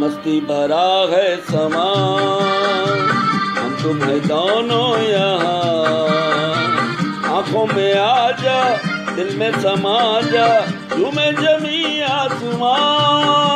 मस्ती भरा है समा हम तुम्हें दोनों यहाँ। आंखों में आ जा दिल में समा जा तुम्हें जमी आसमां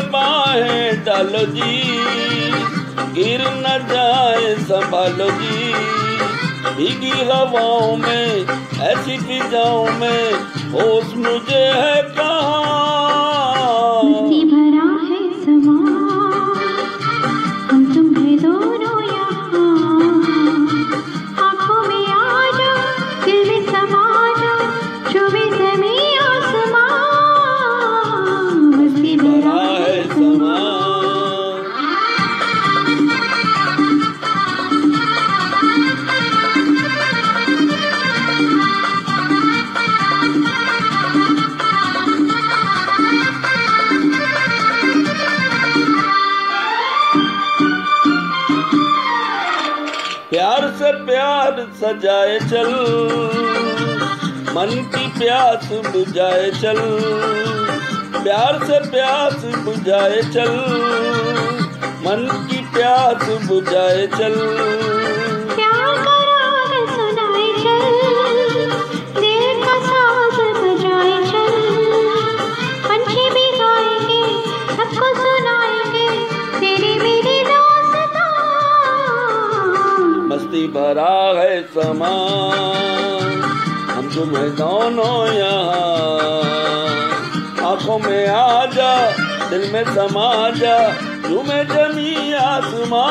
बाहें डालो जी, गिर न जाए संभालो जी। भीगी हवाओं में, ऐसी फिजाओं में, होश मुझे है प्यार से प्यार सजाए चल। मन की प्यास बुझाए चल। प्यार से प्यास बुझाए चल। मन की प्यास बुझाए चल। भरा है समा हम तुम्हें दोनों यहाँ, आँखों में आ जा दिल में समा जा तुम्हें जमी आसमां